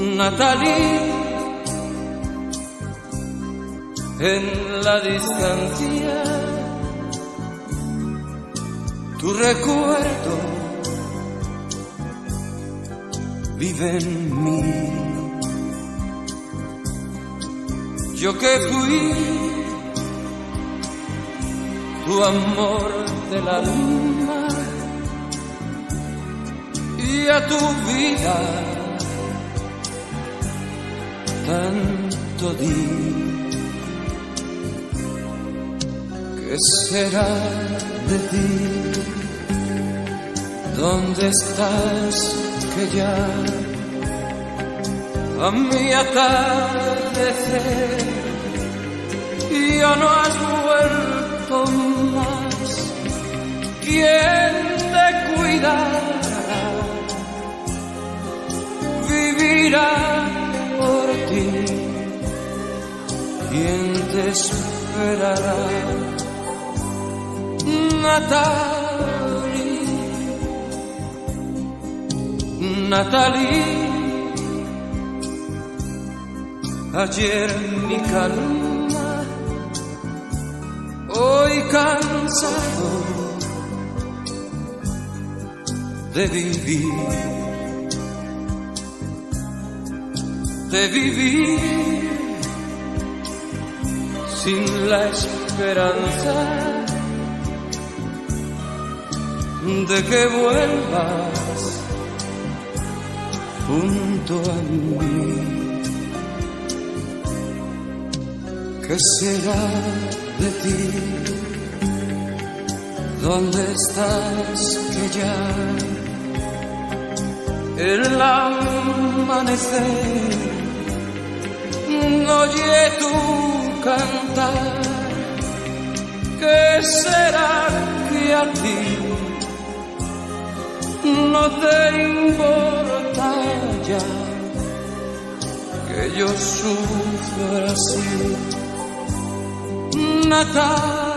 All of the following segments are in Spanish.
Natalie, en la distancia, tu recuerdo vive en mí. Yo que fui tu amor de la luna y a tu vida tanto di. ¿Qué será de ti? ¿Dónde estás que ya a mi atardecer ya no has vuelto más? ¿Quién te cuidará? Vivirá ti. ¿Quién te esperará? Natalie, Natalie, ayer mi calma, hoy cansado de vivir, de vivir sin la esperanza de que vuelvas junto a mí. ¿Qué será de ti? ¿Dónde estás que ya el amanecer oye tu cantar? ¿Qué será que a ti no te importa ya que yo sufra así? Natalie.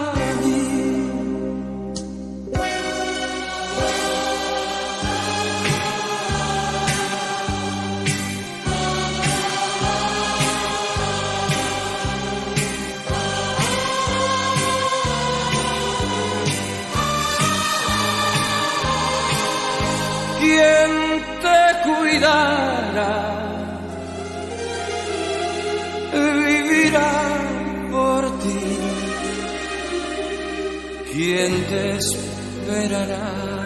Cuidará? Vivirá por ti. ¿Quién te esperará?